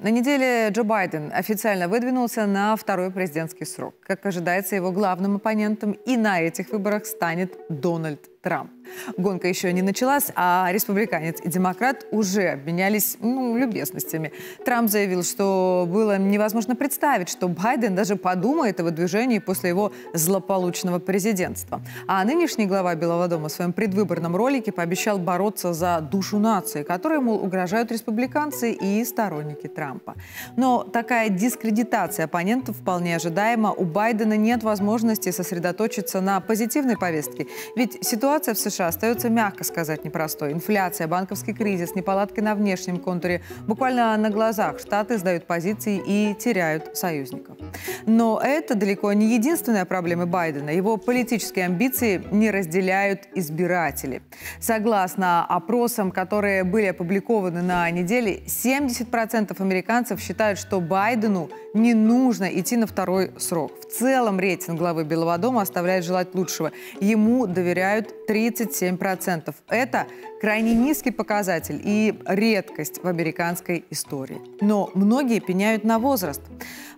На неделе Джо Байден официально выдвинулся на второй президентский срок. Как ожидается, его главным оппонентом и на этих выборах станет Дональд Трамп. Гонка еще не началась, а республиканец и демократ уже обменялись ну, любезностями. Трамп заявил, что было невозможно представить, что Байден даже подумает о выдвижении после его злополучного президентства. А нынешний глава Белого дома в своем предвыборном ролике пообещал бороться за душу нации, которой, мол, угрожают республиканцы и сторонники Трампа. Но такая дискредитация оппонентов вполне ожидаема. У Байдена нет возможности сосредоточиться на позитивной повестке. Ведь ситуация Ситуация в США остается, мягко сказать, непростой. Инфляция, банковский кризис, неполадки на внешнем контуре. Буквально на глазах Штаты сдают позиции и теряют союзников. Но это далеко не единственная проблема Байдена. Его политические амбиции не разделяют избиратели. Согласно опросам, которые были опубликованы на неделе, 70% американцев считают, что Байдену не нужно идти на второй срок. В целом рейтинг главы Белого дома оставляет желать лучшего. Ему доверяют 37%. Это крайне низкий показатель и редкость в американской истории. Но многие пеняют на возраст.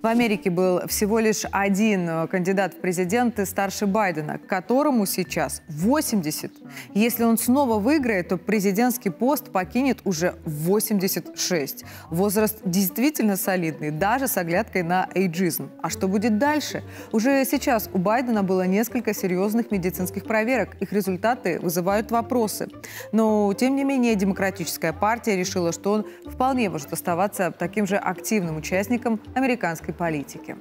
В Америке был всего лишь один э, кандидат в президенты старше Байдена, которому сейчас 80. Если он снова выиграет, то президентский пост покинет уже 86. Возраст действительно солидный, даже с оглядкой на эйджизм. А что будет дальше? Уже сейчас у Байдена было несколько серьезных медицинских проверок. Их результаты вызывают вопросы. Но, тем не менее, Демократическая партия решила, что он вполне может оставаться таким же активным участником американской политики.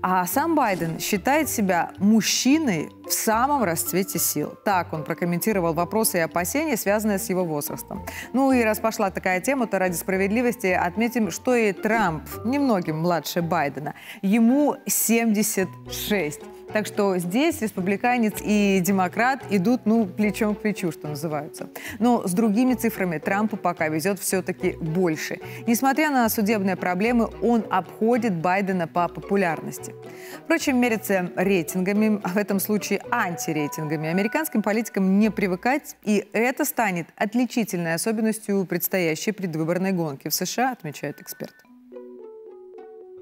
А сам Байден считает себя мужчиной в самом расцвете сил. Так он прокомментировал вопросы и опасения, связанные с его возрастом. Ну и раз пошла такая тема, то ради справедливости отметим, что и Трамп немногим младше Байдена. Ему 76. Так что здесь республиканец и демократ идут, ну, плечом к плечу, что называется. Но с другими цифрами Трампу пока везет все-таки больше. Несмотря на судебные проблемы, он обходит Байдена по популярности. Впрочем, мерится рейтингами, в этом случае антирейтингами. Американским политикам не привыкать, и это станет отличительной особенностью предстоящей предвыборной гонки в США, отмечает эксперт.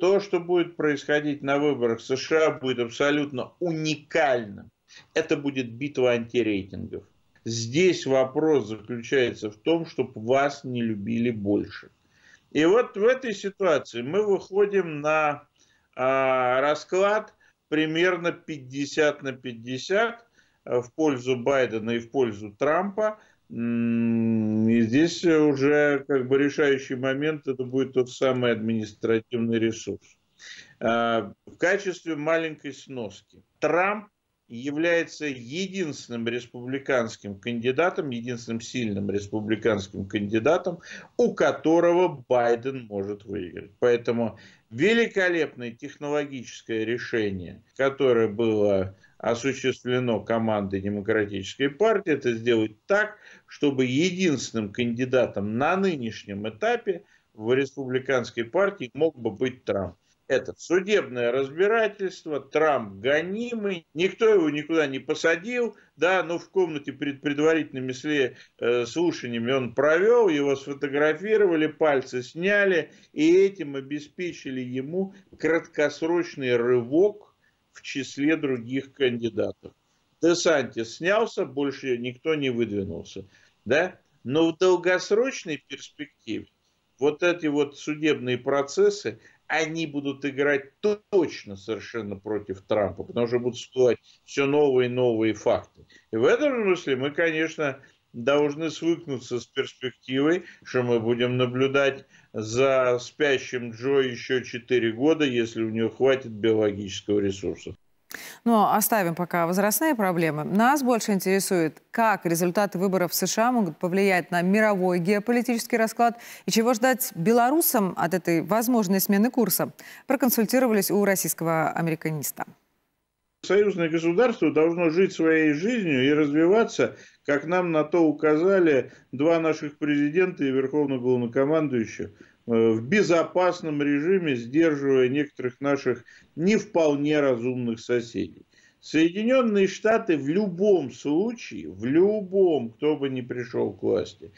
То, что будет происходить на выборах США, будет абсолютно уникальным. Это будет битва антирейтингов. Здесь вопрос заключается в том, чтобы вас не любили больше. И вот в этой ситуации мы выходим на а, расклад примерно 50 на 50 в пользу Байдена и в пользу Трампа. Здесь уже как бы решающий момент, это будет тот самый административный ресурс. А, в качестве маленькой сноски. Трамп является единственным республиканским кандидатом, единственным сильным республиканским кандидатом, у которого Байден может выиграть. Поэтому великолепное технологическое решение, которое было осуществлено командой Демократической партии, это сделать так, чтобы единственным кандидатом на нынешнем этапе в республиканской партии мог бы быть Трамп. Это судебное разбирательство, Трамп гонимый, никто его никуда не посадил, да, но в комнате перед предварительными э, слушаниями он провел, его сфотографировали, пальцы сняли, и этим обеспечили ему краткосрочный рывок в числе других кандидатов. Десантис снялся, больше никто не выдвинулся. Да? Но в долгосрочной перспективе вот эти вот судебные процессы, они будут играть точно совершенно против Трампа, потому что будут всплывать все новые и новые факты. И в этом смысле мы, конечно, должны свыкнуться с перспективой, что мы будем наблюдать за спящим Джо еще 4 года, если у него хватит биологического ресурса. Но оставим пока возрастные проблемы. Нас больше интересует, как результаты выборов в США могут повлиять на мировой геополитический расклад и чего ждать белорусам от этой возможной смены курса. Проконсультировались у российского американиста. Союзное государство должно жить своей жизнью и развиваться, как нам на то указали два наших президента и верховного главнокомандующего, э, в безопасном режиме, сдерживая некоторых наших не вполне разумных соседей. Соединенные Штаты в любом случае, в любом, кто бы ни пришел к власти,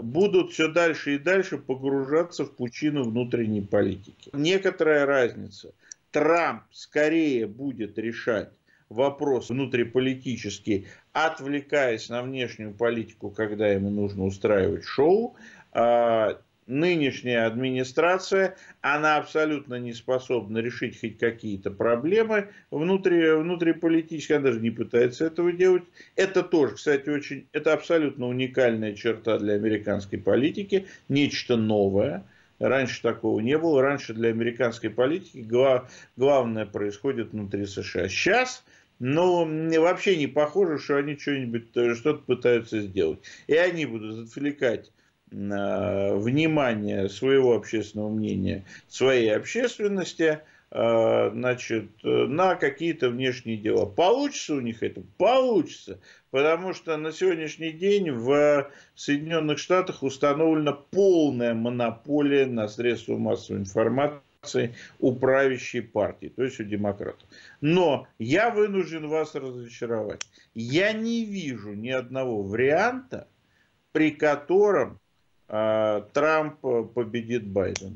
будут все дальше и дальше погружаться в пучину внутренней политики. Некоторая разница. Трамп скорее будет решать вопрос внутриполитический, отвлекаясь на внешнюю политику, когда ему нужно устраивать шоу, а, нынешняя администрация, она абсолютно не способна решить хоть какие-то проблемы внутри, внутриполитические, она даже не пытается этого делать. Это тоже, кстати, очень, это абсолютно уникальная черта для американской политики, нечто новое. Раньше такого не было. Раньше для американской политики глав, главное происходит внутри США. Сейчас но вообще не похоже, что они что-нибудь, что-то пытаются сделать. И они будут отвлекать внимание своего общественного мнения, своей общественности, а, значит, на какие-то внешние дела. Получится у них это? Получится. Потому что на сегодняшний день в Соединенных Штатах установлена полная монополия на средства массовой информации у правящей партии, то есть у демократов. Но я вынужден вас разочаровать. Я не вижу ни одного варианта, при котором а, Трамп победит Байден.